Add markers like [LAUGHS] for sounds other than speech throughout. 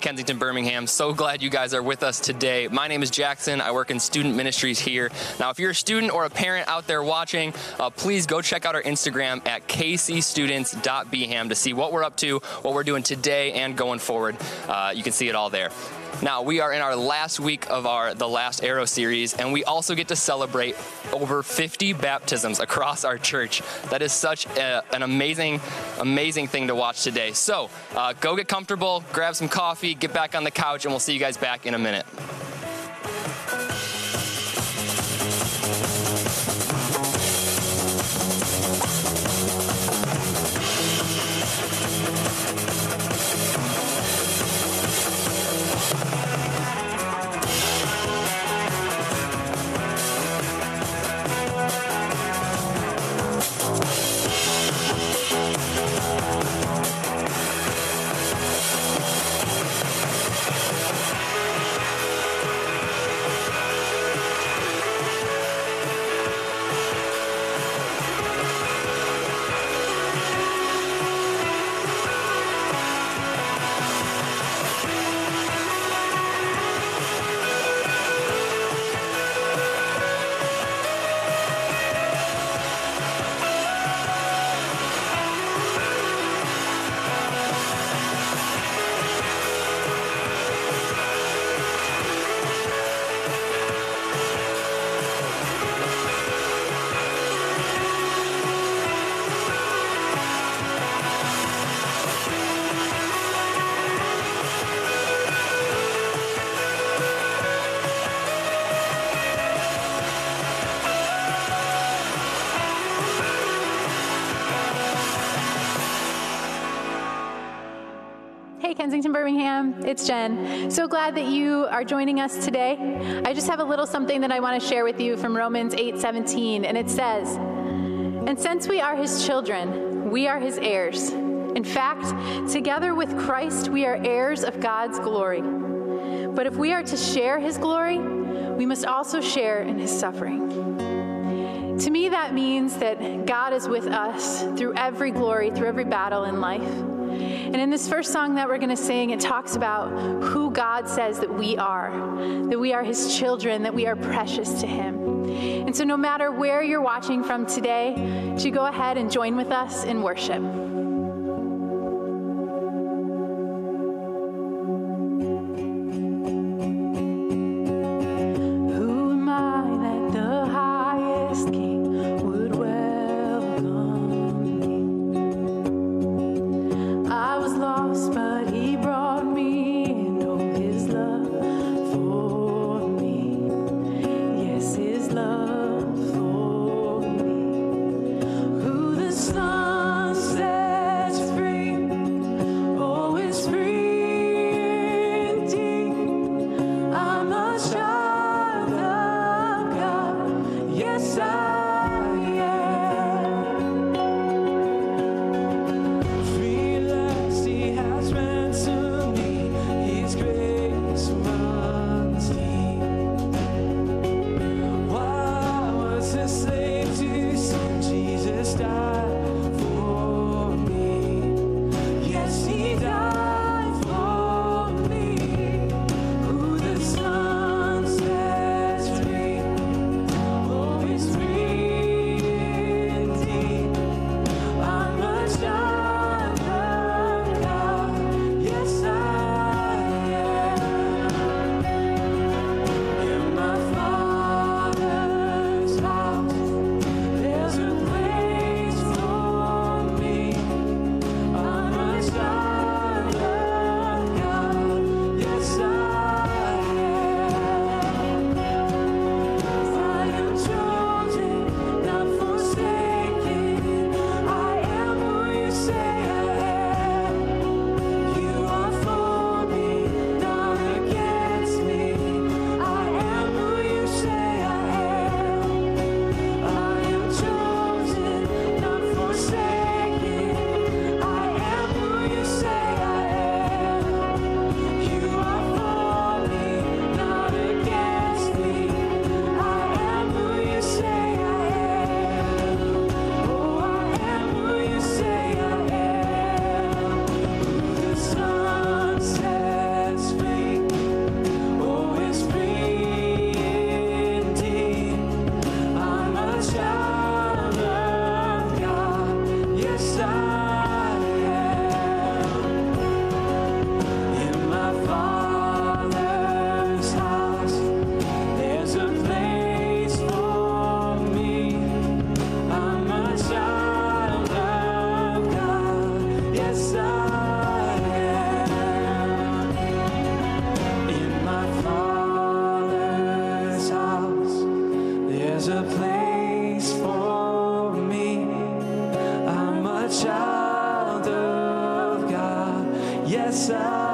Kensington, Birmingham. So glad you guys are with us today. My name is Jackson. I work in student ministries here. Now, if you're a student or a parent out there watching, uh, please go check out our Instagram at kcstudents.bham to see what we're up to, what we're doing today, and going forward. Uh, you can see it all there. Now, we are in our last week of our The Last Arrow series, and we also get to celebrate over 50 baptisms across our church. That is such a, an amazing, amazing thing to watch today. So, uh, go get comfortable, grab some coffee, get back on the couch, and we'll see you guys back in a minute. Kensington, Birmingham, it's Jen. So glad that you are joining us today. I just have a little something that I want to share with you from Romans 8 17, and it says, And since we are his children, we are his heirs. In fact, together with Christ, we are heirs of God's glory. But if we are to share his glory, we must also share in his suffering. To me, that means that God is with us through every glory, through every battle in life. And in this first song that we're going to sing, it talks about who God says that we are, that we are His children, that we are precious to Him. And so, no matter where you're watching from today, you go ahead and join with us in worship? The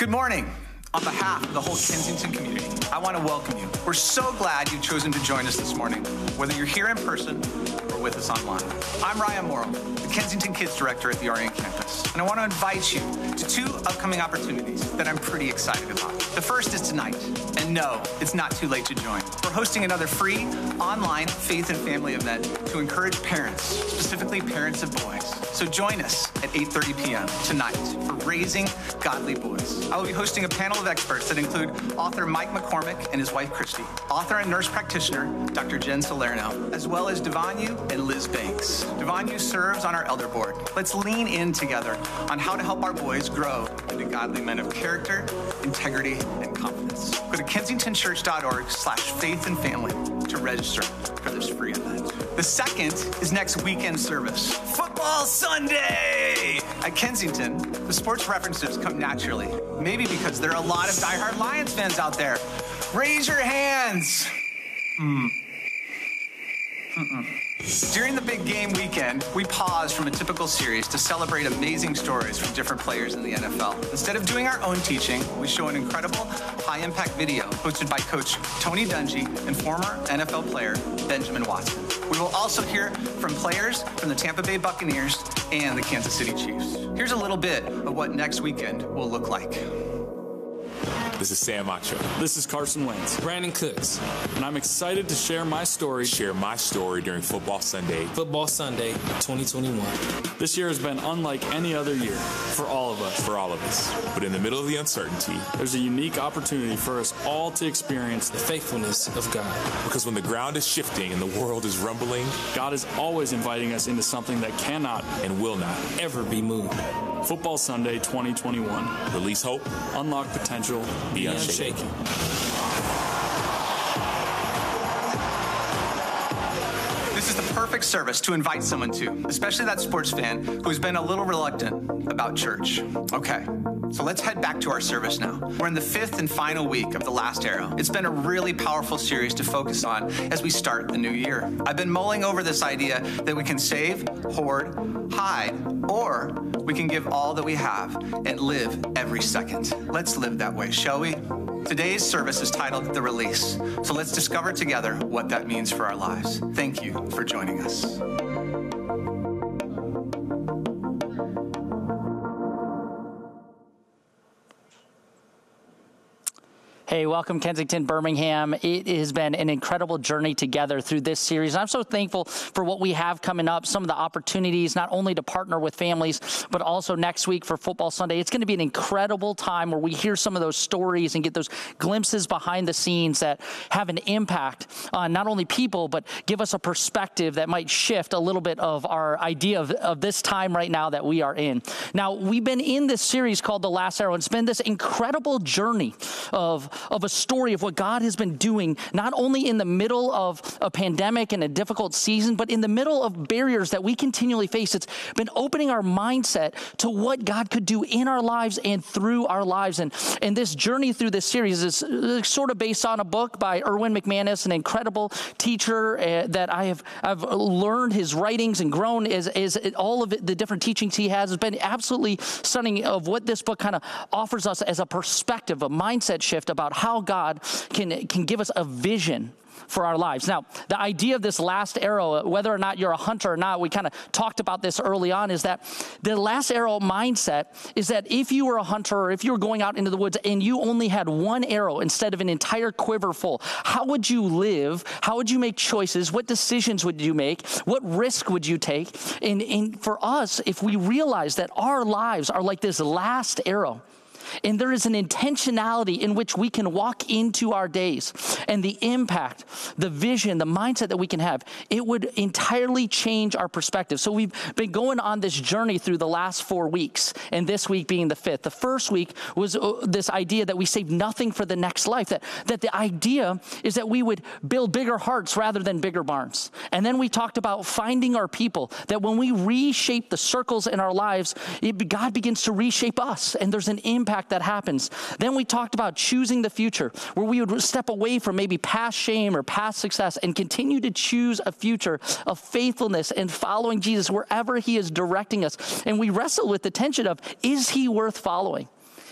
Good morning. On behalf of the whole Kensington community, I want to welcome you. We're so glad you've chosen to join us this morning, whether you're here in person or with us online. I'm Ryan Morrow, the Kensington Kids Director at the Orient campus, and I want to invite you to two upcoming opportunities that I'm pretty excited about. The first is tonight, and no, it's not too late to join. We're hosting another free online faith and family event to encourage parents, specifically parents of boys. So join us at 8:30 p.m. tonight for Raising Godly Boys. I will be hosting a panel of experts that include author Mike McCormick and his wife Christy, author and nurse practitioner Dr. Jen Salerno, as well as Devanyu and Liz Banks. Devanyu serves on our elder board. Let's lean in together on how to help our boys grow into godly men of character, integrity, and confidence. Go to kensingtonchurch.org slash faith and family to register for this free event. The second is next weekend service. Football Sunday! At Kensington, the sports references come naturally. Maybe because there are a lot of diehard Lions fans out there. Raise your hands. Hmm. During the big game weekend, we pause from a typical series to celebrate amazing stories from different players in the NFL. Instead of doing our own teaching, we show an incredible high impact video hosted by coach Tony Dungy and former NFL player Benjamin Watson. We will also hear from players from the Tampa Bay Buccaneers and the Kansas City Chiefs. Here's a little bit of what next weekend will look like. This is Sam Macho. This is Carson Wentz. Brandin Cooks. And I'm excited to share my story. Share my story during Football Sunday. Football Sunday 2021. This year has been unlike any other year for all of us. For all of us. But in the middle of the uncertainty, there's a unique opportunity for us all to experience the faithfulness of God. Because when the ground is shifting and the world is rumbling, God is always inviting us into something that cannot and will not ever be moved. Football Sunday 2021. Release hope, unlock potential, be unshaken. This is the perfect service to invite someone to, especially that sports fan who's been a little reluctant about church. Okay, so let's head back to our service now. We're in the fifth and final week of The Last Arrow. It's been a really powerful series to focus on as we start the new year. I've been mulling over this idea that we can save, hoard, hide, or we can give all that we have and live every second. Let's live that way, shall we? Today's service is titled The Release. So let's discover together what that means for our lives. Thank you for joining us. Hey, welcome Kensington, Birmingham. It has been an incredible journey together through this series. I'm so thankful for what we have coming up, some of the opportunities, not only to partner with families, but also next week for Football Sunday. It's going to be an incredible time where we hear some of those stories and get those glimpses behind the scenes that have an impact on not only people, but give us a perspective that might shift a little bit of our idea of, of this time right now that we are in. Now, we've been in this series called The Last Arrow, and it's been this incredible journey of of a story of what God has been doing, not only in the middle of a pandemic and a difficult season, but in the middle of barriers that we continually face. It's been opening our mindset to what God could do in our lives and through our lives. And, and this journey through this series is sort of based on a book by Erwin McManus, an incredible teacher uh, that I have I've learned his writings and grown as, as all of it, the different teachings he has has been absolutely stunning of what this book kind of offers us as a perspective, a mindset shift about about how God can, can give us a vision for our lives. Now, the idea of this last arrow, whether or not you're a hunter or not, we kind of talked about this early on, is that the last arrow mindset is that if you were a hunter or if you were going out into the woods and you only had one arrow instead of an entire quiver full, how would you live? How would you make choices? What decisions would you make? What risk would you take? And, and for us, if we realize that our lives are like this last arrow, and there is an intentionality in which we can walk into our days and the impact, the vision, the mindset that we can have. It would entirely change our perspective. So we've been going on this journey through the last four weeks, and this week being the fifth. The first week was uh, this idea that we save nothing for the next life, that, that the idea is that we would build bigger hearts rather than bigger barns. And then we talked about finding our people, that when we reshape the circles in our lives, it, God begins to reshape us, and there's an impact impact that happens. Then we talked about choosing the future, where we would step away from maybe past shame or past success and continue to choose a future of faithfulness and following Jesus wherever he is directing us. And we wrestle with the tension of, is he worth following?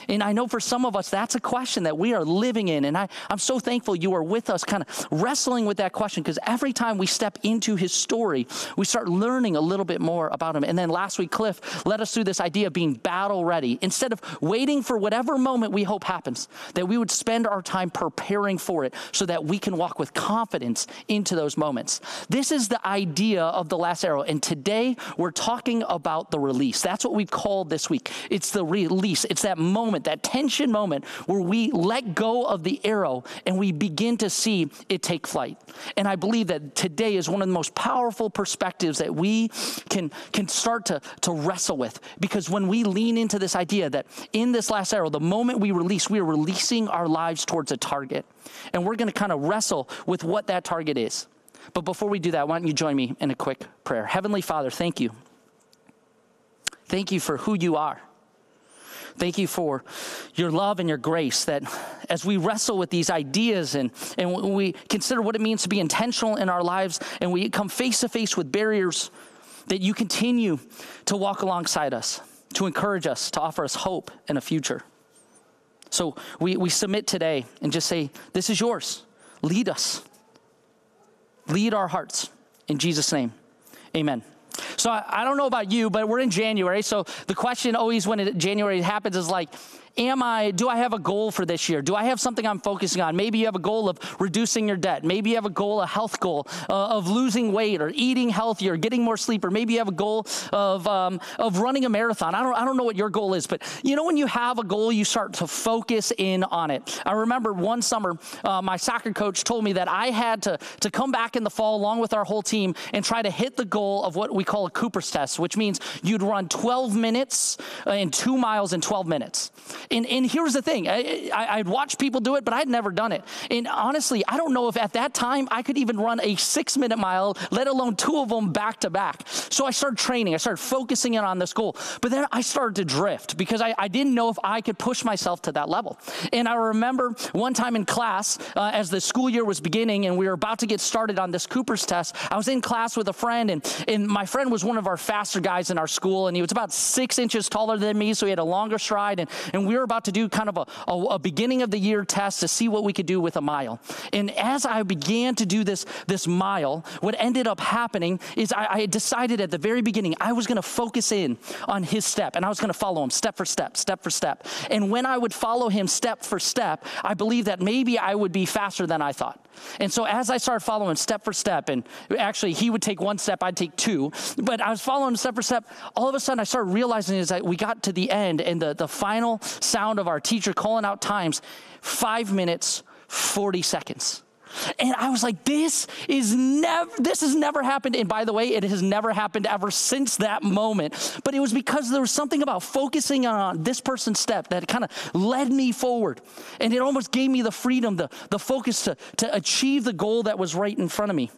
And I know for some of us, that's a question that we are living in. And I, I'm so thankful you are with us, kind of wrestling with that question, because every time we step into his story, we start learning a little bit more about him. And then last week, Cliff led us through this idea of being battle ready. Instead of waiting for whatever moment we hope happens, that we would spend our time preparing for it so that we can walk with confidence into those moments. This is the idea of the last arrow. And today we're talking about the release. That's what we've called this week. It's the release. It's that moment, that tension moment where we let go of the arrow and we begin to see it take flight. And I believe that today is one of the most powerful perspectives that we can, can start to, to wrestle with. Because when we lean into this idea that in this last arrow, the moment we release, we are releasing our lives towards a target. And we're going to kind of wrestle with what that target is. But before we do that, why don't you join me in a quick prayer? Heavenly Father, thank you. Thank you for who you are. Thank you for your love and your grace that as we wrestle with these ideas and, and we consider what it means to be intentional in our lives and we come face to face with barriers, that you continue to walk alongside us, to encourage us, to offer us hope and a future. So we, we submit today and just say, This is yours. Lead us. Lead our hearts. In Jesus' name, amen. So I, I, don't know about you, but we're in January. So the question always when it, January happens is like, am I, do I have a goal for this year? Do I have something I'm focusing on? Maybe you have a goal of reducing your debt. Maybe you have a goal, a health goal uh, of losing weight or eating healthier, getting more sleep, or maybe you have a goal of, um, of running a marathon. I don't, I don't know what your goal is, but you know, when you have a goal, you start to focus in on it. I remember one summer, uh, my soccer coach told me that I had to, to come back in the fall along with our whole team and try to hit the goal of what we call a Cooper's test, which means you'd run 12 minutes uh, and two miles in 12 minutes. And, and here's the thing I, I, would watch people do it, but I'd never done it. And honestly, I don't know if at that time I could even run a six minute mile, let alone two of them back to back. So I started training, I started focusing in on this goal. But then I started to drift because I, I didn't know if I could push myself to that level. And I remember one time in class, uh, as the school year was beginning and we were about to get started on this Cooper's test, I was in class with a friend, and, and my friend was one of our faster guys in our school, and he was about six inches taller than me, so he had a longer stride, and, and we were about to do kind of a, a, a beginning of the year test to see what we could do with a mile. And as I began to do this, this mile, what ended up happening is I, I decided at the very beginning I was going to focus in on his step and I was going to follow him step for step, step for step. And when I would follow him step for step, I believe that maybe I would be faster than I thought. And so as I started following step for step, and actually he would take one step, I'd take two, but I was following step for step, all of a sudden I started realizing is that we got to the end and the, the final sound of our teacher calling out times, five minutes, 40 seconds. And I was like, this is never, this has never happened. And by the way, it has never happened ever since that moment. But it was because there was something about focusing on this person's step that kind of led me forward. And it almost gave me the freedom, the, the focus to, to achieve the goal that was right in front of me.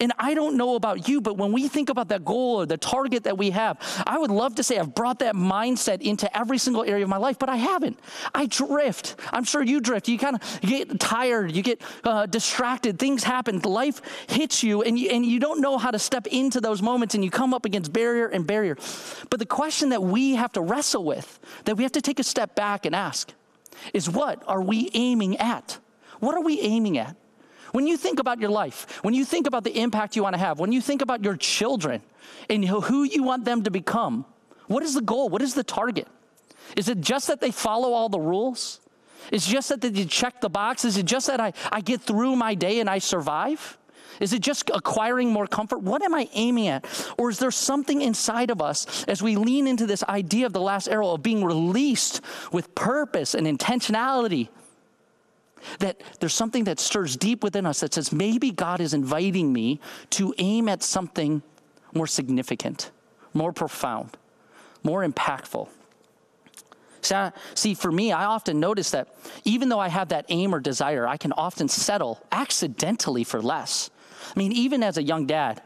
And I don't know about you, but when we think about that goal or the target that we have, I would love to say I've brought that mindset into every single area of my life, but I haven't. I drift. I'm sure you drift. You kind of get tired, you get uh, distracted, things happen, life hits you and, you, and you don't know how to step into those moments and you come up against barrier and barrier. But the question that we have to wrestle with, that we have to take a step back and ask, is what are we aiming at? What are we aiming at? When you think about your life, when you think about the impact you want to have, when you think about your children and who you want them to become, what is the goal? What is the target? Is it just that they follow all the rules? Is it just that they check the box? Is it just that I, I get through my day and I survive? Is it just acquiring more comfort? What am I aiming at? Or is there something inside of us as we lean into this idea of the last arrow of being released with purpose and intentionality? That there's something that stirs deep within us that says maybe God is inviting me to aim at something more significant, more profound, more impactful. See, for me, I often notice that even though I have that aim or desire, I can often settle accidentally for less. I mean, even as a young dad,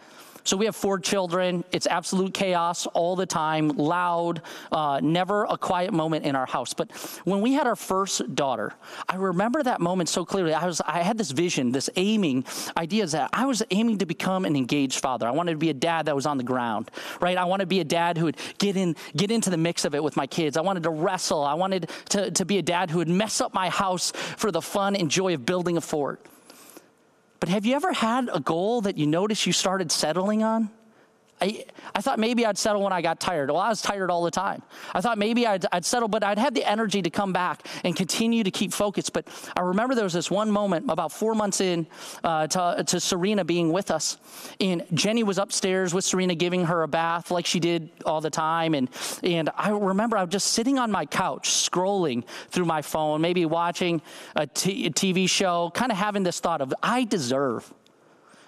So we have four children. It's absolute chaos all the time, loud, uh, never a quiet moment in our house. But when we had our first daughter, I remember that moment so clearly. I was, I had this vision, this aiming ideas that I was aiming to become an engaged father. I wanted to be a dad that was on the ground, right? I wanted to be a dad who would get in, get into the mix of it with my kids. I wanted to wrestle. I wanted to, to be a dad who would mess up my house for the fun and joy of building a fort. But have you ever had a goal that you noticed you started settling on? I, I thought maybe I'd settle when I got tired. Well, I was tired all the time. I thought maybe I'd, I'd settle, but I'd have the energy to come back and continue to keep focused. But I remember there was this one moment about four months in uh, to, to Serena being with us. And Jenny was upstairs with Serena giving her a bath like she did all the time. And, and I remember I was just sitting on my couch, scrolling through my phone, maybe watching a, t- a TV show, kind of having this thought of, I deserve,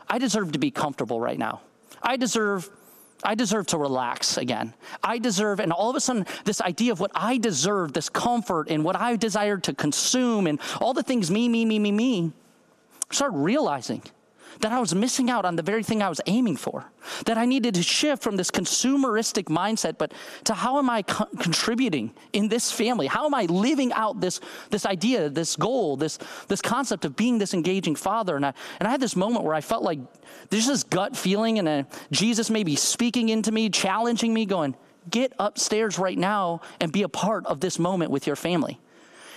I deserve to be comfortable right now. I deserve I deserve to relax again. I deserve, and all of a sudden, this idea of what I deserve, this comfort and what I desire to consume, and all the things me, me, me, me, me, start realizing that I was missing out on the very thing I was aiming for. That I needed to shift from this consumeristic mindset, but to how am I co- contributing in this family? How am I living out this, this idea, this goal, this, this concept of being this engaging father? And I, and I had this moment where I felt like there's this gut feeling, and a, Jesus maybe speaking into me, challenging me, going, Get upstairs right now and be a part of this moment with your family.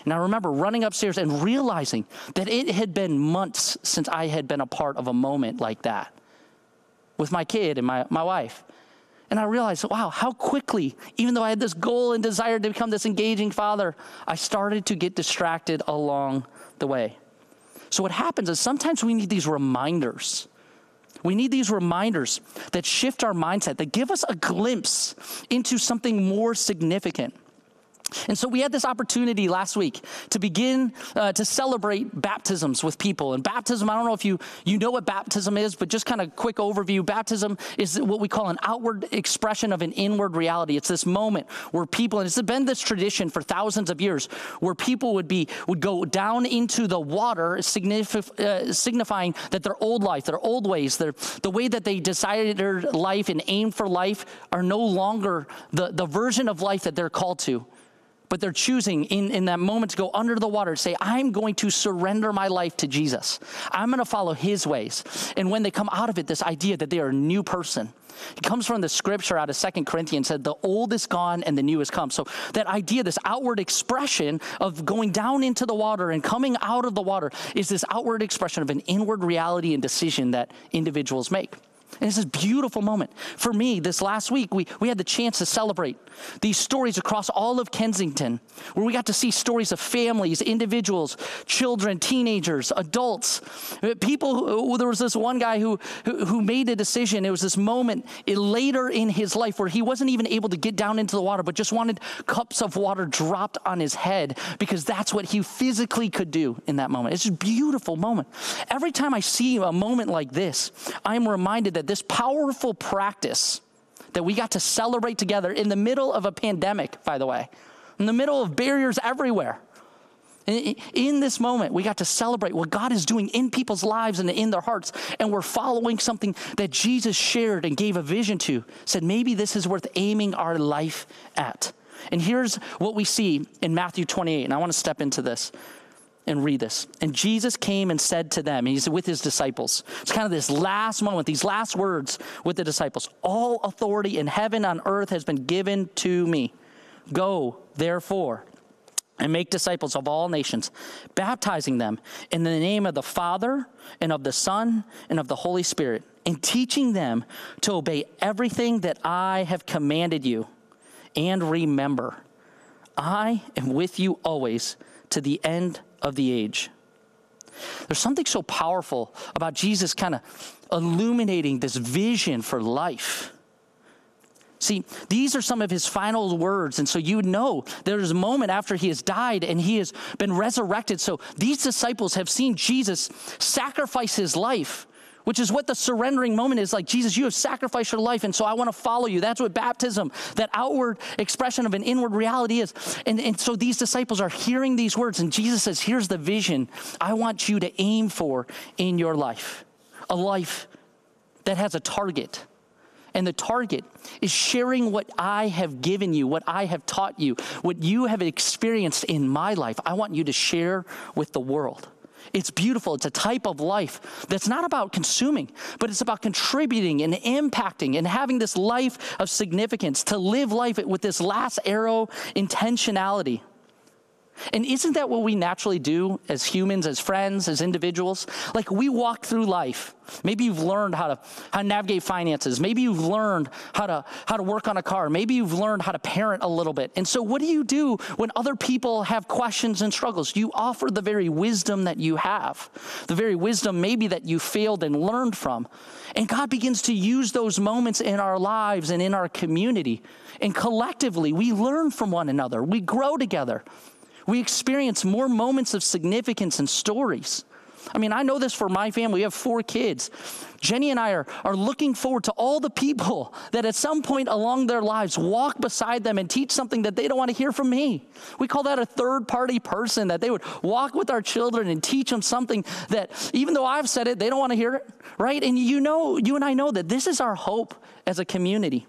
And I remember running upstairs and realizing that it had been months since I had been a part of a moment like that with my kid and my, my wife. And I realized, wow, how quickly, even though I had this goal and desire to become this engaging father, I started to get distracted along the way. So, what happens is sometimes we need these reminders. We need these reminders that shift our mindset, that give us a glimpse into something more significant. And so we had this opportunity last week to begin uh, to celebrate baptisms with people. And baptism, I don't know if you, you know what baptism is, but just kind of quick overview. Baptism is what we call an outward expression of an inward reality. It's this moment where people, and it's been this tradition for thousands of years, where people would be would go down into the water, signif- uh, signifying that their old life, their old ways, their, the way that they decided their life and aim for life are no longer the, the version of life that they're called to but they're choosing in, in that moment to go under the water, say, I'm going to surrender my life to Jesus. I'm going to follow his ways. And when they come out of it, this idea that they are a new person. It comes from the scripture out of Second Corinthians said, the old is gone and the new has come. So that idea, this outward expression of going down into the water and coming out of the water is this outward expression of an inward reality and decision that individuals make. And it's this beautiful moment. For me, this last week, we, we had the chance to celebrate these stories across all of Kensington, where we got to see stories of families, individuals, children, teenagers, adults, uh, people. Who, there was this one guy who, who, who made a decision. It was this moment later in his life where he wasn't even able to get down into the water, but just wanted cups of water dropped on his head because that's what he physically could do in that moment. It's a beautiful moment. Every time I see a moment like this, I'm reminded that that this powerful practice that we got to celebrate together in the middle of a pandemic, by the way, in the middle of barriers everywhere. In this moment, we got to celebrate what God is doing in people's lives and in their hearts. And we're following something that Jesus shared and gave a vision to. Said, maybe this is worth aiming our life at. And here's what we see in Matthew 28. And I want to step into this and read this. And Jesus came and said to them, he's with his disciples. It's kind of this last moment, these last words with the disciples All authority in heaven and earth has been given to me. Go, therefore, and make disciples of all nations, baptizing them in the name of the Father and of the Son and of the Holy Spirit, and teaching them to obey everything that I have commanded you. And remember, I am with you always to the end of the age. There's something so powerful about Jesus kind of illuminating this vision for life. See, these are some of his final words. And so you know there's a moment after he has died and he has been resurrected. So these disciples have seen Jesus sacrifice his life which is what the surrendering moment is like Jesus, you have sacrificed your life, and so I want to follow you. That's what baptism, that outward expression of an inward reality is. And, and so these disciples are hearing these words, and Jesus says, Here's the vision I want you to aim for in your life a life that has a target. And the target is sharing what I have given you, what I have taught you, what you have experienced in my life. I want you to share with the world. It's beautiful. It's a type of life that's not about consuming, but it's about contributing and impacting and having this life of significance, to live life with this last arrow intentionality. And isn't that what we naturally do as humans, as friends, as individuals? Like we walk through life. Maybe you've learned how to, how to navigate finances. Maybe you've learned how to, how to work on a car. Maybe you've learned how to parent a little bit. And so, what do you do when other people have questions and struggles? You offer the very wisdom that you have, the very wisdom maybe that you failed and learned from. And God begins to use those moments in our lives and in our community. And collectively, we learn from one another, we grow together. We experience more moments of significance and stories. I mean, I know this for my family. We have four kids. Jenny and I are, are looking forward to all the people that at some point along their lives walk beside them and teach something that they don't want to hear from me. We call that a third party person, that they would walk with our children and teach them something that even though I've said it, they don't want to hear it, right? And you know, you and I know that this is our hope as a community.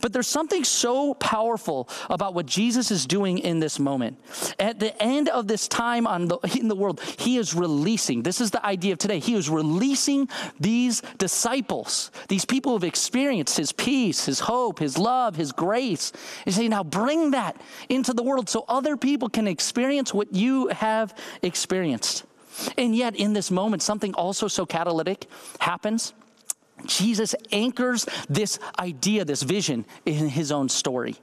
But there's something so powerful about what Jesus is doing in this moment. At the end of this time on the, in the world, he is releasing. This is the idea of today. He is releasing these disciples, these people who've experienced his peace, his hope, his love, his grace. He's saying, now bring that into the world so other people can experience what you have experienced. And yet, in this moment, something also so catalytic happens Jesus anchors this idea, this vision in his own story.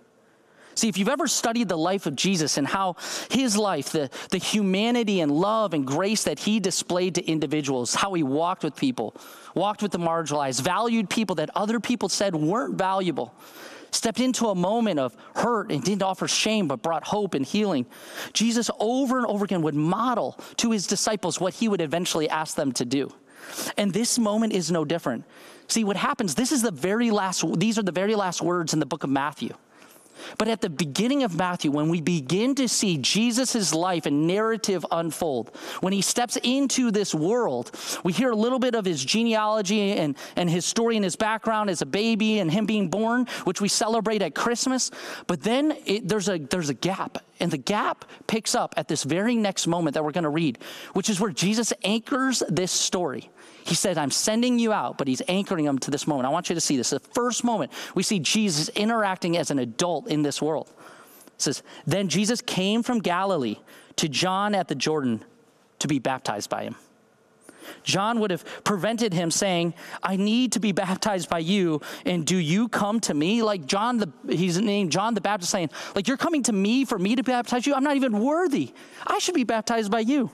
See, if you've ever studied the life of Jesus and how his life, the, the humanity and love and grace that he displayed to individuals, how he walked with people, walked with the marginalized, valued people that other people said weren't valuable, stepped into a moment of hurt and didn't offer shame but brought hope and healing. Jesus over and over again would model to his disciples what he would eventually ask them to do. And this moment is no different. See, what happens, this is the very last, these are the very last words in the book of Matthew. But at the beginning of Matthew, when we begin to see Jesus' life and narrative unfold, when he steps into this world, we hear a little bit of his genealogy and, and his story and his background as a baby and him being born, which we celebrate at Christmas. But then it, there's, a, there's a gap. And the gap picks up at this very next moment that we're going to read, which is where Jesus anchors this story. He said, I'm sending you out, but he's anchoring them to this moment. I want you to see this. The first moment we see Jesus interacting as an adult in this world. It says, Then Jesus came from Galilee to John at the Jordan to be baptized by him. John would have prevented him saying, I need to be [LAUGHS] baptized by you, and do you come to me? Like John, the, he's named John the Baptist, saying, like, you're coming to me for me to baptize you? I'm not even worthy. I should be baptized by you.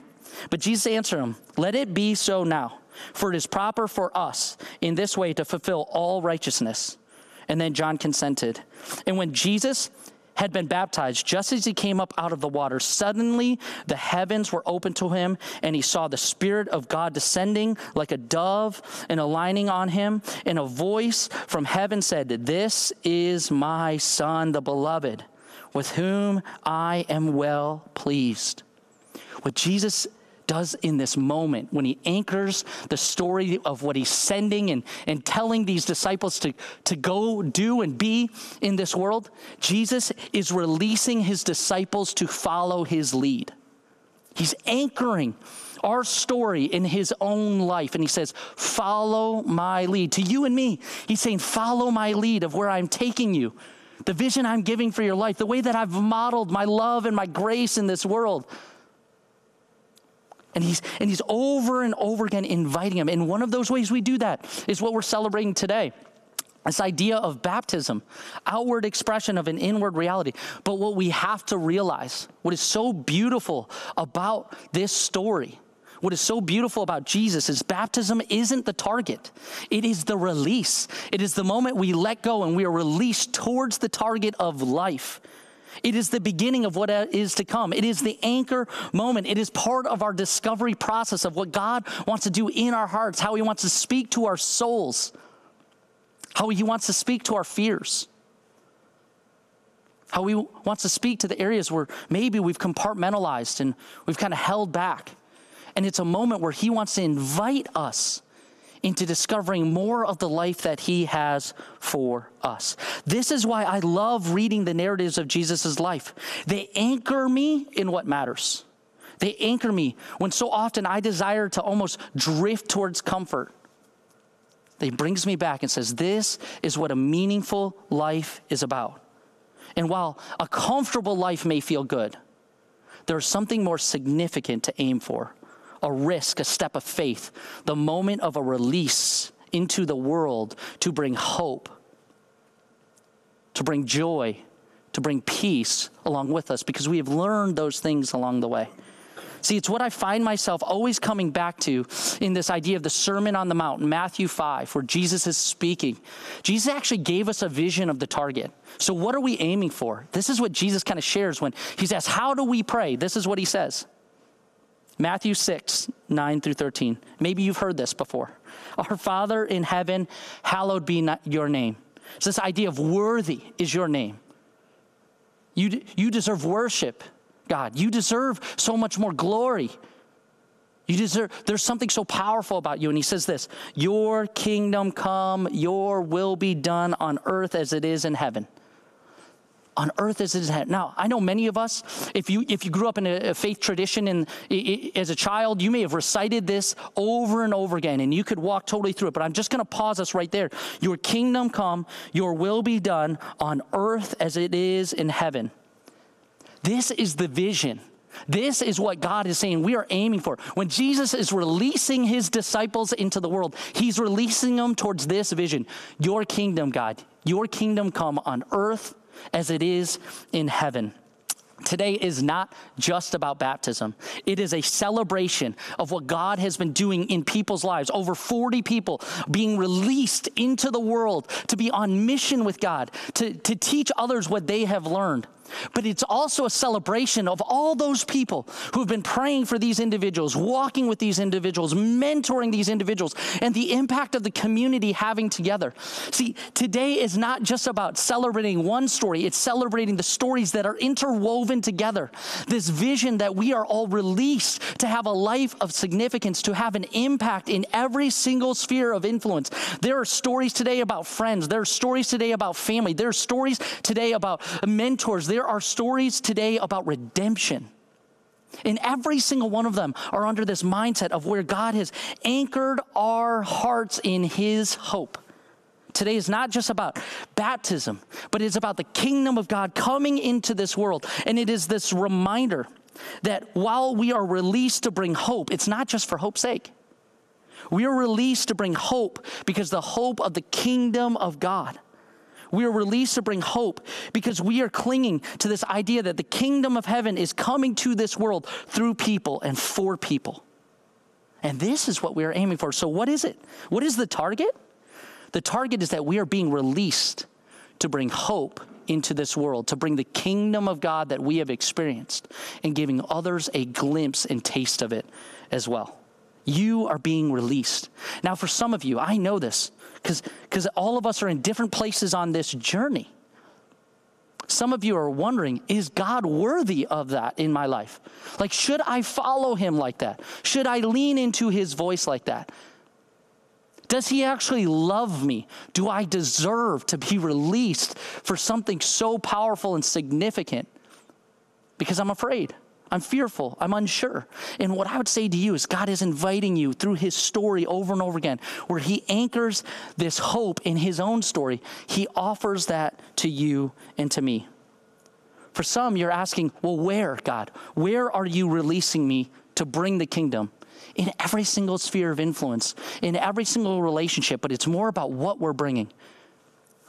But Jesus answered him, Let it be so now. For it is proper for us in this way to fulfill all righteousness. And then John consented. And when Jesus had been baptized, just as he came up out of the water, suddenly the heavens were opened to him, and he saw the Spirit of God descending like a dove and aligning on him. And a voice from heaven said, This is my Son, the beloved, with whom I am well pleased. What Jesus does in this moment when he anchors the story of what he's sending and, and telling these disciples to, to go do and be in this world, Jesus is releasing his disciples to follow his lead. He's anchoring our story in his own life. And he says, Follow my lead. To you and me, he's saying, Follow my lead of where I'm taking you, the vision I'm giving for your life, the way that I've modeled my love and my grace in this world. And he's, and he's over and over again inviting him. And one of those ways we do that is what we're celebrating today this idea of baptism, outward expression of an inward reality. But what we have to realize, what is so beautiful about this story, what is so beautiful about Jesus is baptism isn't the target. It is the release. It is the moment we let go and we are released towards the target of life. It is the beginning of what is to come. It is the anchor moment. It is part of our discovery process of what God wants to do in our hearts, how He wants to speak to our souls, how He wants to speak to our fears, how He wants to speak to the areas where maybe we've compartmentalized and we've kind of held back. And it's a moment where He wants to invite us into discovering more of the life that he has for us. This is why I love reading the narratives of Jesus' life. They anchor me in what matters. They anchor me when so often I desire to almost drift towards comfort. They brings me back and says, This is what a meaningful life is about. And while a comfortable life may feel good, there's something more significant to aim for a risk, a step of faith, the moment of a release into the world to bring hope, to bring joy, to bring peace along with us because we have learned those things along the way. See, it's what I find myself always coming back to in this idea of the Sermon on the Mount, Matthew 5, where Jesus is speaking. Jesus actually gave us a vision of the target. So, what are we aiming for? This is what Jesus kind of shares when he's asked, How do we pray? This is what he says Matthew 6, 9 through 13. Maybe you've heard this before. Our Father in heaven, hallowed be your name. It's this idea of worthy is your name. You, you deserve worship, God. You deserve so much more glory. You deserve, there's something so powerful about you. And he says this Your kingdom come, your will be done on earth as it is in heaven on earth as it is in heaven. Now, I know many of us, if you if you grew up in a, a faith tradition and as a child, you may have recited this over and over again, and you could walk totally through it. But I'm just going to pause us right there. Your kingdom come, your will be done on earth as it is in heaven. This is the vision. This is what God is saying we are aiming for. When Jesus is releasing his disciples into the world, he's releasing them towards this vision Your kingdom, God, your kingdom come on earth as it is in heaven. Today is not just about baptism. It is a celebration of what God has been doing in people's lives. Over 40 people being released into the world to be on mission with God, to, to teach others what they have learned. But it's also a celebration of all those people who have been praying for these individuals, walking with these individuals, mentoring these individuals, and the impact of the community having together. See, today is not just about celebrating one story, it's celebrating the stories that are interwoven together. This vision that we are all released to have a life of significance, to have an impact in every single sphere of influence. There are stories today about friends, there are stories today about family, there are stories today about mentors there are stories today about redemption. And every single one of them are under this mindset of where God has anchored our hearts in His hope. Today is not just about baptism, but it's about the kingdom of God coming into this world. And it is this reminder that while we are released to bring hope, it's not just for hope's sake. We are released to bring hope because the hope of the kingdom of God we are released to bring hope because we are clinging to this idea that the kingdom of heaven is coming to this world through people and for people. And this is what we are aiming for. So, what is it? What is the target? The target is that we are being released to bring hope into this world, to bring the kingdom of God that we have experienced and giving others a glimpse and taste of it as well. You are being released. Now, for some of you, I know this because all of us are in different places on this journey. Some of you are wondering, is God worthy of that in my life? Like, should I follow him like that? Should I lean into his voice like that? Does he actually love me? Do I deserve to be released for something so powerful and significant? Because I'm afraid. I'm fearful. I'm unsure. And what I would say to you is God is inviting you through his story over and over again, where he anchors this hope in his own story. He offers that to you and to me. For some, you're asking, well, where, God? Where are you releasing me to bring the kingdom? In every single sphere of influence, in every single relationship, but it's more about what we're bringing.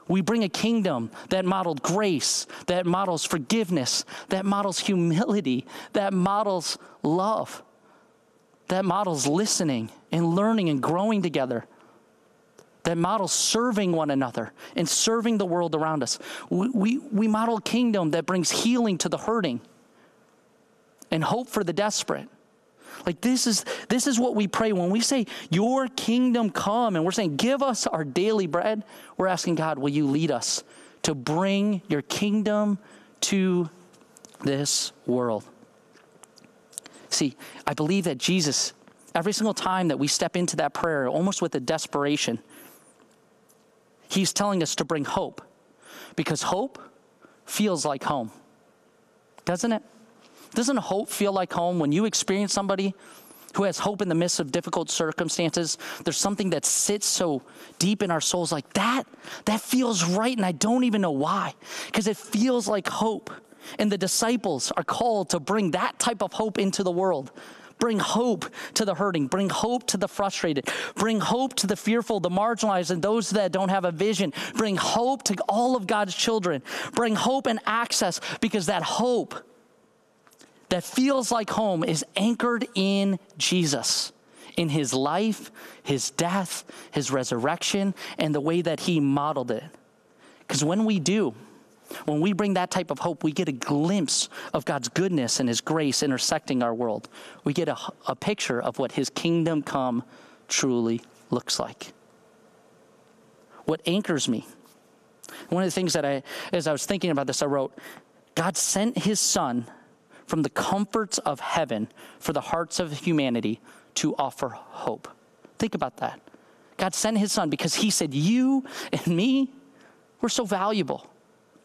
We bring a kingdom that modeled grace, that models forgiveness, that models humility, that models love, that models listening and learning and growing together, that models serving one another and serving the world around us. We, we, we model a kingdom that brings healing to the hurting and hope for the desperate. Like this is this is what we pray when we say your kingdom come and we're saying give us our daily bread. We're asking God, will you lead us to bring your kingdom to this world? See, I believe that Jesus every single time that we step into that prayer, almost with a desperation, He's telling us to bring hope because hope feels like home, doesn't it? Doesn't hope feel like home when you experience somebody who has hope in the midst of difficult circumstances? There's something that sits so deep in our souls like that. That feels right, and I don't even know why, because it feels like hope. And the disciples are called to bring that type of hope into the world. Bring hope to the hurting. Bring hope to the frustrated. Bring hope to the fearful, the marginalized, and those that don't have a vision. Bring hope to all of God's children. Bring hope and access because that hope that feels like home is anchored in Jesus, in his life, his death, his resurrection, and the way that he modeled it. Because when we do, when we bring that type of hope, we get a glimpse of God's goodness and His grace intersecting our world. We get a, a picture of what His kingdom come truly looks like. What anchors me, one of the things that I, as I was thinking about this, I wrote, God sent His Son from the comforts of heaven for the hearts of humanity to offer hope. Think about that. God sent His Son because He said, You and me, we're so valuable.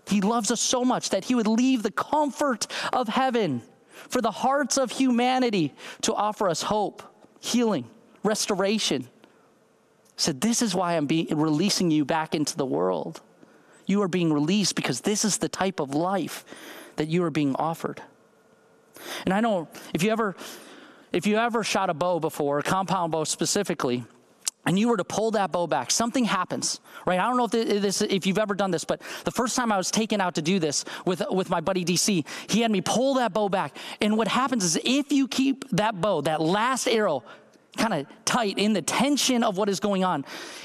He loves us so much that he would leave the comfort of heaven for the hearts of humanity to offer us hope, healing, restoration. Said, This is why I'm be- releasing you back into the world. You are being released because this is the type of life that you are being offered. And I know if you ever if you ever shot a bow before, a compound bow specifically, and you were to pull that bow back, something happens, right? I don't know if, this, if you've ever done this, but the first time I was taken out to do this with, with my buddy DC, he had me pull that bow back. And what happens is if you keep that bow, that last arrow kind of tight in the tension of what is going on,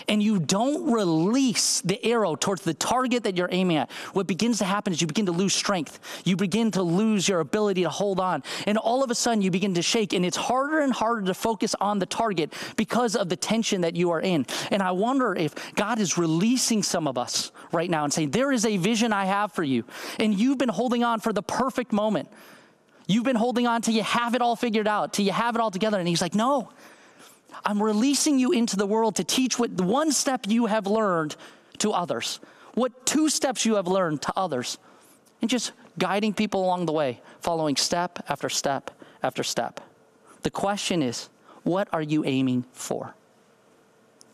and you don't release the arrow towards the target that you're aiming at, what begins to happen is you begin to lose strength. You begin to lose your ability to hold on. And all of a sudden, you begin to shake, and it's harder and harder to focus on the target because of the tension that you are in. And I wonder if God is releasing some of us right now and saying, There is a vision I have for you. And you've been holding on for the perfect moment. You've been holding on till you have it all figured out, till you have it all together. And He's like, No. I'm releasing you into the world to teach what one step you have learned to others, what two steps you have learned to others, and just guiding people along the way, following step after step after step. The question is, what are you aiming for?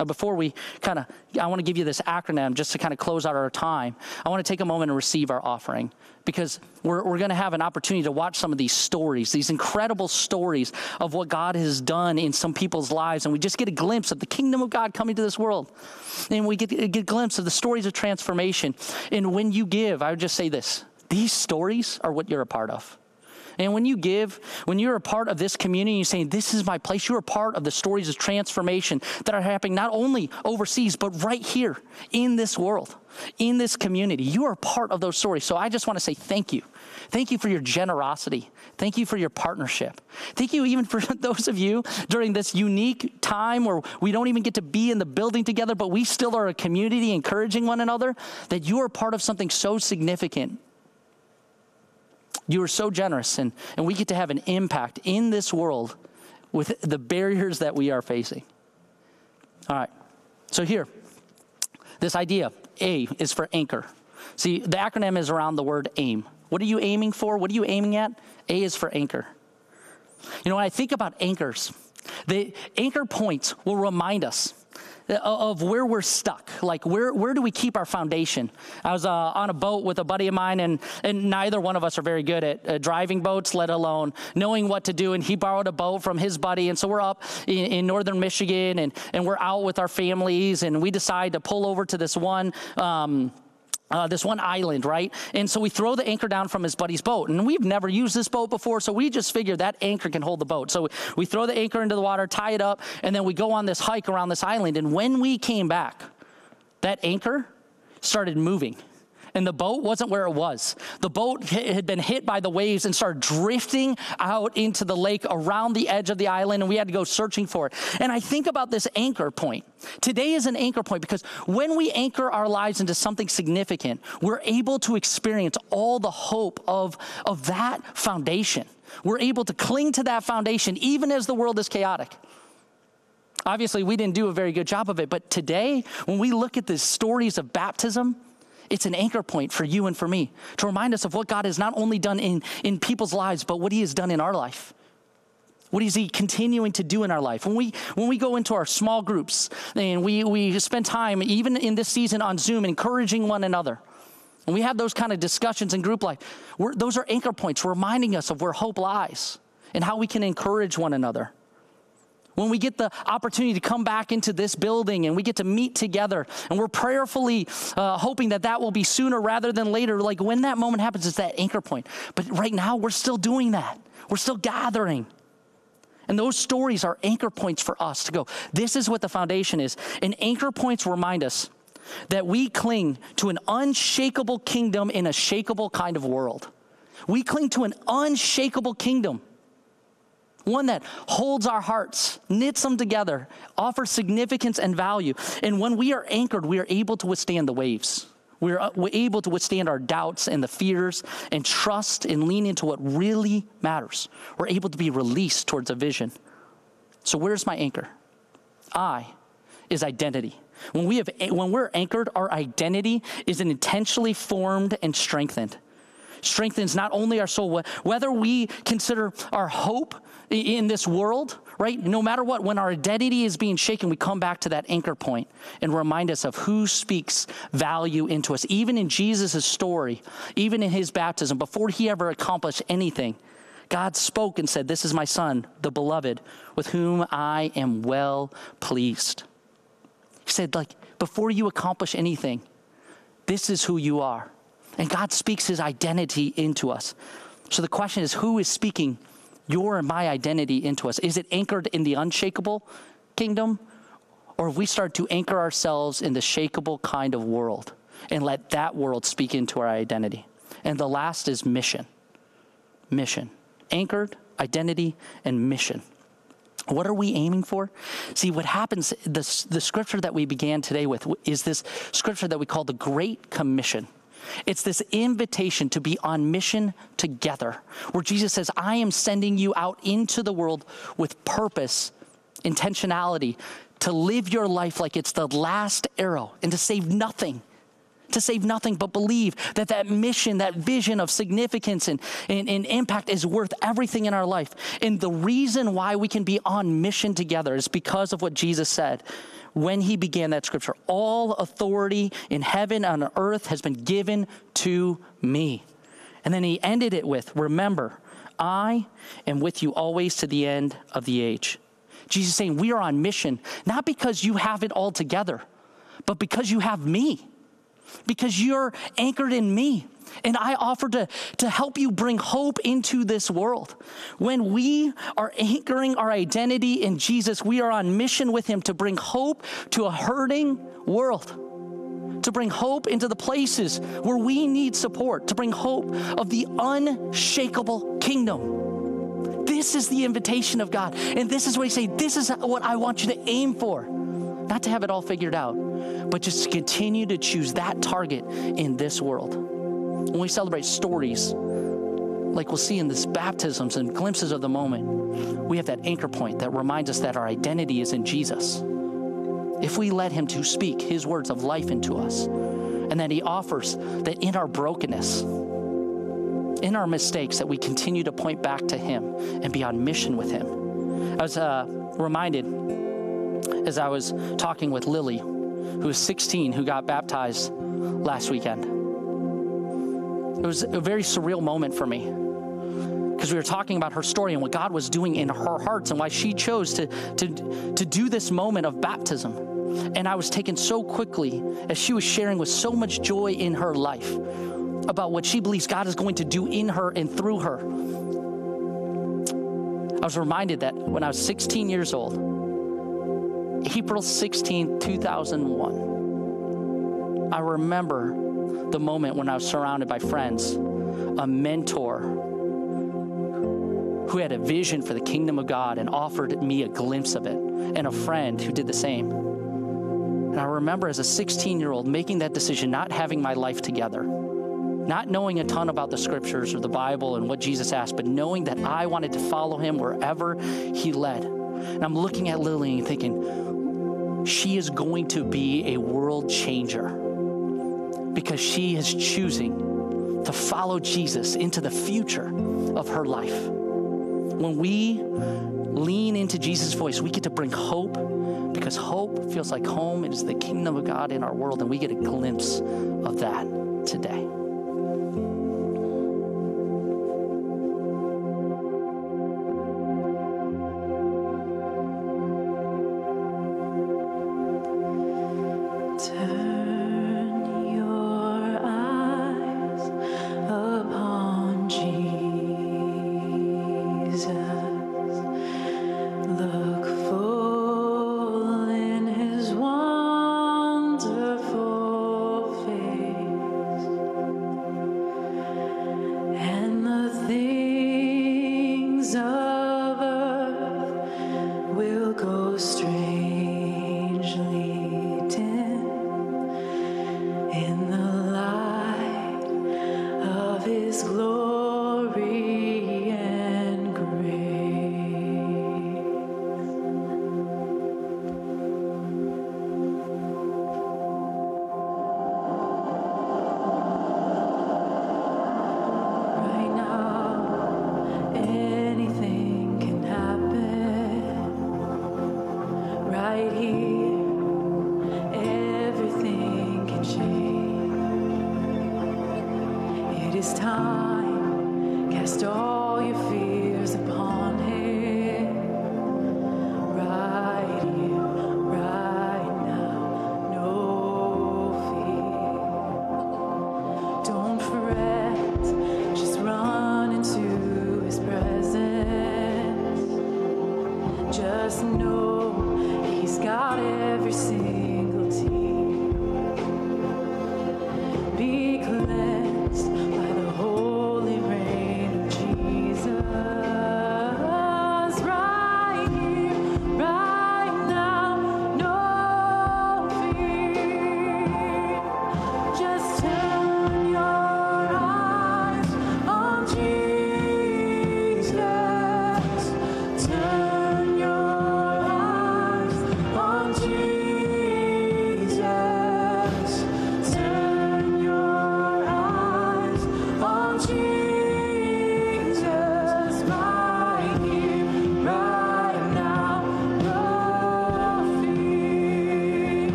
Now, before we kind of, I want to give you this acronym just to kind of close out our time. I want to take a moment and receive our offering because we're, we're going to have an opportunity to watch some of these stories, these incredible stories of what God has done in some people's lives. And we just get a glimpse of the kingdom of God coming to this world. And we get, get a glimpse of the stories of transformation. And when you give, I would just say this these stories are what you're a part of. And when you give, when you're a part of this community, you're saying, This is my place, you're a part of the stories of transformation that are happening not only overseas, but right here in this world, in this community. You are part of those stories. So I just want to say thank you. Thank you for your generosity. Thank you for your partnership. Thank you even [LAUGHS] for those of you during this unique time where we don't even get to be in the building together, but we still are a community encouraging one another, that you are part of something so significant you are so generous, and, and we get to have an impact in this world with the barriers that we are facing. All right, so here, this idea A is for anchor. See, the acronym is around the word aim. What are you aiming for? What are you aiming at? A is for anchor. You know, when I think about anchors, the anchor points will remind us of where we're stuck. Like, where, where do we keep our foundation? I was uh, on a boat with a buddy of mine, and, and neither one of us are very good at uh, driving boats, let alone knowing what to do. And he borrowed a boat from his buddy. And so we're up in, in northern Michigan, and, and we're out with our families, and we decide to pull over to this one. Um, uh, this one island, right? And so we throw the anchor down from his buddy's boat. And we've never used this boat before, so we just figure that anchor can hold the boat. So we throw the anchor into the water, tie it up, and then we go on this hike around this island. And when we came back, that anchor started moving and the boat wasn't where it was. The boat had been hit by the waves and started drifting out into the lake around the edge of the island, and we had to go searching for it. And I think about this anchor point. Today is an anchor point because when we anchor our lives into something significant, we're able to experience all the hope of, of that foundation. We're able to cling to that foundation even as the world is chaotic. Obviously, we didn't do a very good job of it, but today, when we look at the stories of baptism, it's an anchor point for you and for me to remind us of what God has not only done in, in people's lives, but what He has done in our life. What is he continuing to do in our life? When we when we go into our small groups and we, we spend time, even in this season on Zoom, encouraging one another, and we have those kind of discussions in group life, those are anchor points reminding us of where hope lies and how we can encourage one another when we get the opportunity to come back into this building and we get to meet together. And we're prayerfully uh, hoping that that will be sooner rather than later. Like when that moment happens it's that anchor point. But right now we're still doing that. We're still gathering. And those stories are anchor points for us to go. This is what the foundation is. And anchor points remind us that we cling to an unshakable kingdom in a shakable kind of world. We cling to an unshakable kingdom one that holds our hearts, knits them together, offers significance and value. And when we are anchored, we are able to withstand the waves. We're, uh, we're able to withstand our doubts and the fears and trust and lean into what really matters. We're able to be released towards a vision. So, where's my anchor? I is identity. When, we have, when we're anchored, our identity is an intentionally formed and strengthened strengthens not only our soul, whether we consider our hope in this world, right? No matter what, when our identity is being shaken, we come back to that anchor point and remind us of who speaks value into us. Even in Jesus' story, even in his baptism, before he ever accomplished anything, God spoke and said, This is my son, the beloved, with whom I am well pleased. He said, like, before you accomplish anything, this is who you are. And God speaks his identity into us. So the question is, who is speaking your and my identity into us? Is it anchored in the unshakable kingdom? Or we start to anchor ourselves in the shakable kind of world and let that world speak into our identity? And the last is mission. Mission. Anchored, identity, and mission. What are we aiming for? See, what happens, the, the scripture that we began today with is this scripture that we call the Great Commission. It's this invitation to be on mission together, where Jesus says, I am sending you out into the world with purpose, intentionality, to live your life like it's the last arrow and to save nothing. To save nothing but believe that that mission, that vision of significance and, and, and impact is worth everything in our life. And the reason why we can be on mission together is because of what Jesus said when he began that scripture. All authority in heaven and on earth has been given to me. And then he ended it with, Remember, I am with you always to the end of the age. Jesus saying, We are on mission, not because you have it all together, but because you have me, because you're anchored in me. And I offer to, to help you bring hope into this world. When we are anchoring our identity in Jesus, we are on mission with Him to bring hope to a hurting world to bring hope into the places where we need support, to bring hope of the unshakable kingdom. This is the invitation of God. And this is what He say, this is what I want you to aim for. Not to have it all figured out, but just to continue to choose that target in this world. When we celebrate stories, like we'll see in this baptisms and glimpses of the moment, we have that anchor point that reminds us that our identity is in Jesus. If we let Him to speak His words of life into us, and that He offers that in our brokenness, in our mistakes, that we continue to point back to Him and be on mission with Him. I was uh, reminded as I was talking with Lily, who was 16, who got baptized last weekend. It was a very surreal moment for me because we were talking about her story and what God was doing in her heart and why she chose to, to, to do this moment of baptism. And I was taken so quickly as she was sharing with so much joy in her life about what she believes God is going to do in her and through her. I was reminded that when I was 16 years old, April 16, 2001, I remember the moment when I was surrounded by friends, a mentor who had a vision for the kingdom of God and offered me a glimpse of it, and a friend who did the same. And I remember as a 16 year old making that decision, not having my life together, not knowing a ton about the scriptures or the Bible and what Jesus asked, but knowing that I wanted to follow him wherever he led. And I'm looking at Lily and thinking, she is going to be a world changer because she is choosing to follow Jesus into the future of her life. When we lean into Jesus' voice, we get to bring hope because hope feels like home. It is the kingdom of God in our world, and we get a glimpse of that today.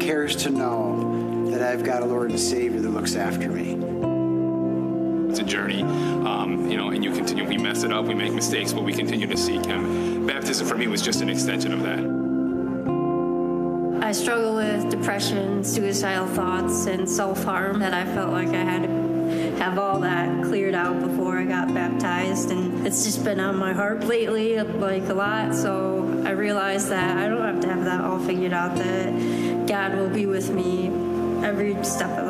Cares to know that I've got a Lord and Savior that looks after me. It's a journey, um, you know, and you continue. We mess it up, we make mistakes, but we continue to seek Him. Baptism for me was just an extension of that. I struggle with depression, suicidal thoughts, and self harm that I felt like I had to have all that cleared out before I got baptized. And it's just been on my heart lately, like a lot. So I realized that I don't have to have that all figured out, that God will be with me every step of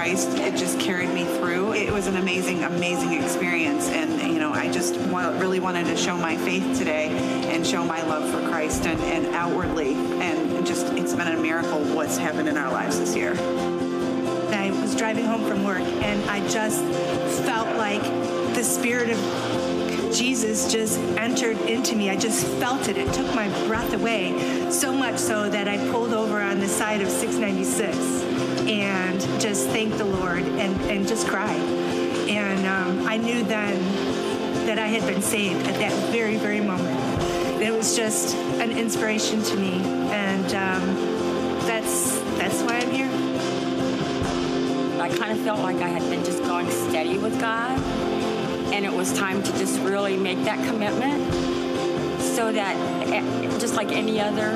Christ, it just carried me through. It was an amazing, amazing experience. And, you know, I just want, really wanted to show my faith today and show my love for Christ and, and outwardly. And just, it's been a miracle what's happened in our lives this year. I was driving home from work and I just felt like the spirit of Jesus just entered into me. I just felt it. It took my breath away, so much so that I pulled over on the side of 696 and just thank the Lord and, and just cry. And um, I knew then that I had been saved at that very, very moment. It was just an inspiration to me, and um, that's that's why I'm here. I kind of felt like I had been just going steady with God, and it was time to just really make that commitment so that eh, just like any other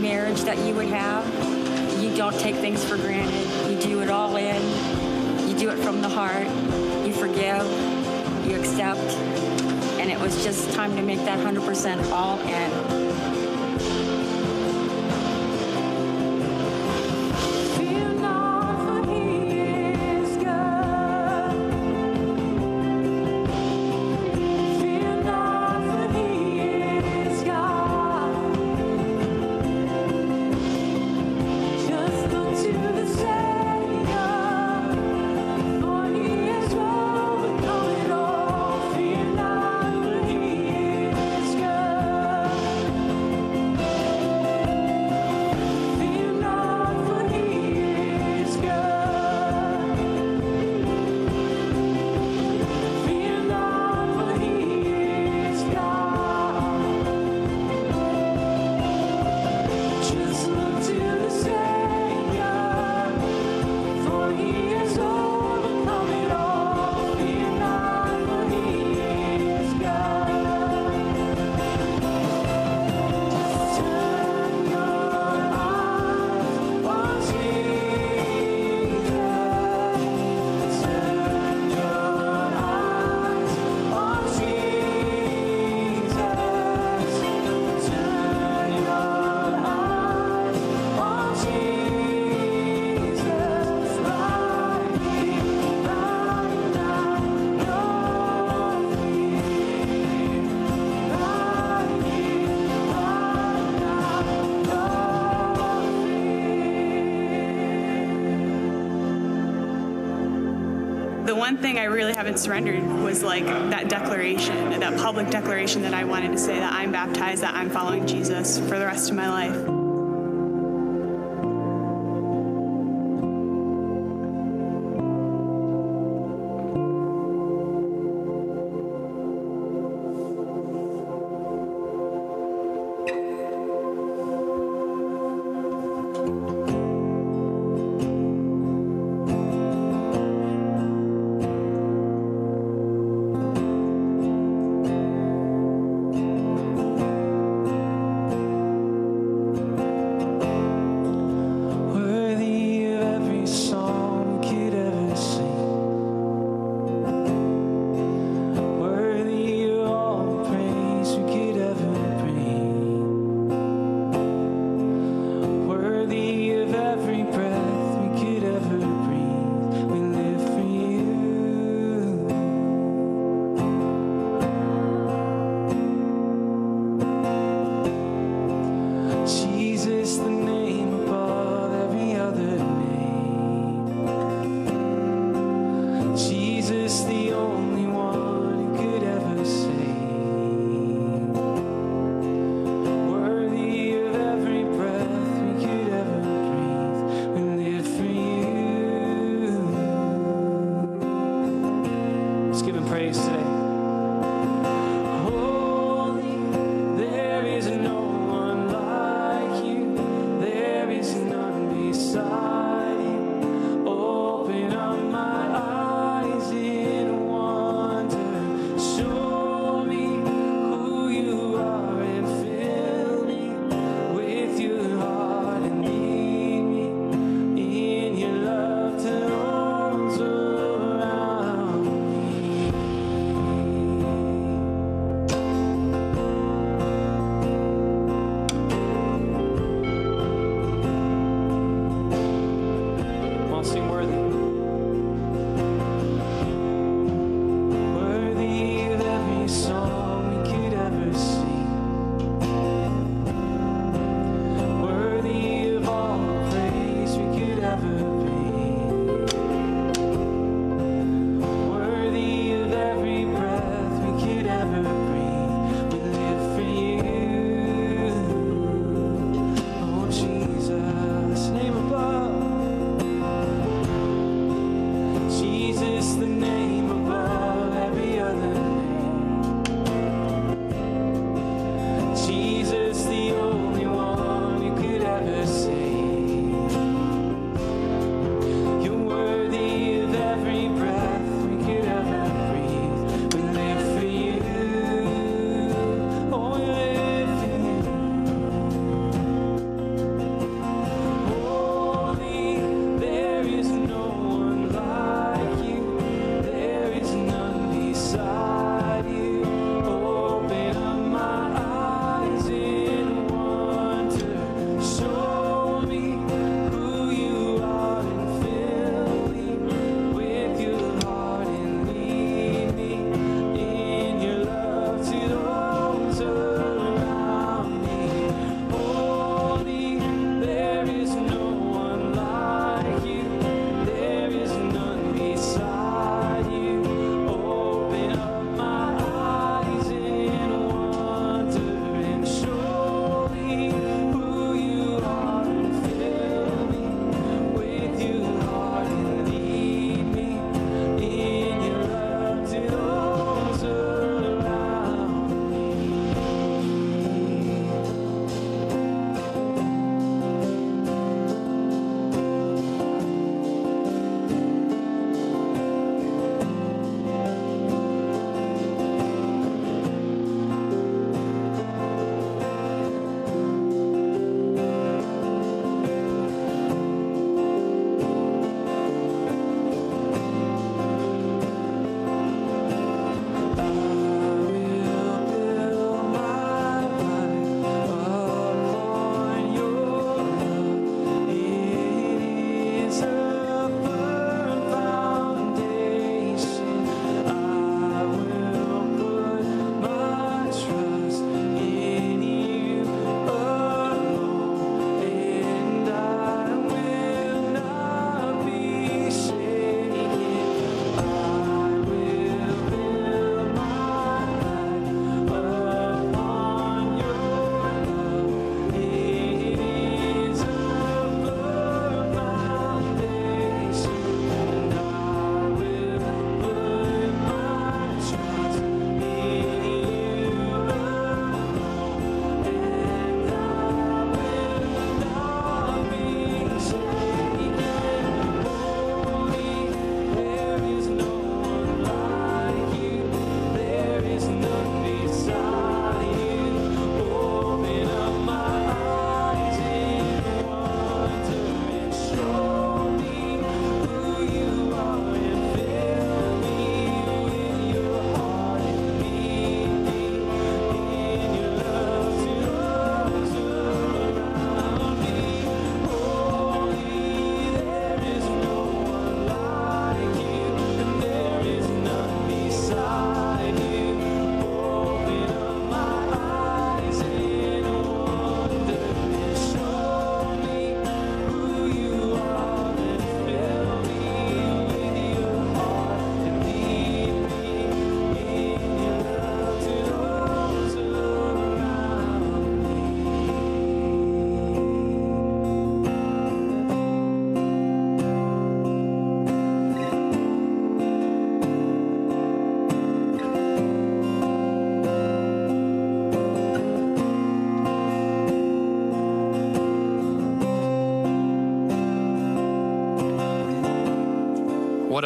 marriage that you would have, don't take things for granted. You do it all in, you do it from the heart, you forgive, you accept, and it was just time to make that 100% all in. One thing I really haven't surrendered was like that declaration, that public declaration that I wanted to say that I'm baptized, that I'm following Jesus for the rest of my life.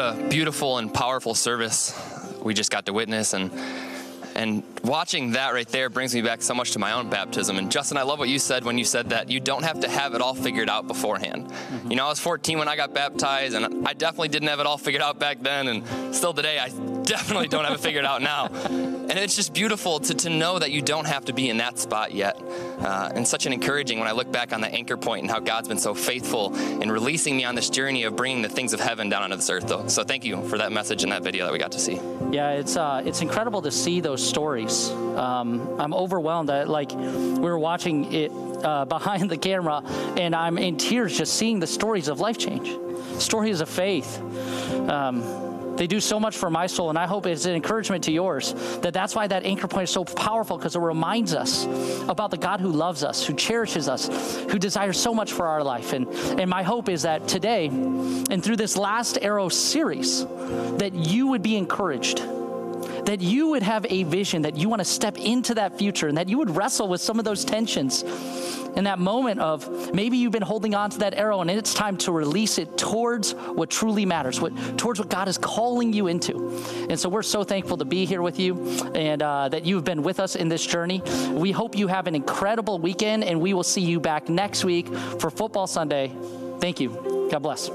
A beautiful and powerful service we just got to witness and and watching that right there brings me back so much to my own baptism. And Justin, I love what you said when you said that you don't have to have it all figured out beforehand. Mm-hmm. You know, I was 14 when I got baptized, and I definitely didn't have it all figured out back then. And still today, I definitely don't have it figured out now. And it's just beautiful to, to know that you don't have to be in that spot yet. Uh, and such an encouraging when I look back on the anchor point and how God's been so faithful in releasing me on this journey of bringing the things of heaven down onto this earth. Though. So thank you for that message and that video that we got to see. Yeah, it's uh, it's incredible to see those stories. Um, I'm overwhelmed. That like we were watching it uh, [LAUGHS] behind the camera, and I'm in tears just seeing the stories of life change, stories of faith. Um, they do so much for my soul, and I hope it's an encouragement to yours. That that's why that anchor point is so powerful because it reminds us about the God who loves us, who cherishes us, who desires so much for our life. And and my hope is that today, and through this last arrow series, that you would be encouraged that you would have a vision, that you want to step into that future, and that you would wrestle with some of those tensions in that moment of maybe you've been holding on to that arrow and it's time to release it towards what truly matters, what towards what God is calling you into. And so we're so thankful to be here with you and uh, that you've been with us in this journey. We hope you have an incredible weekend and we will see you back next week for Football Sunday. Thank you. God bless.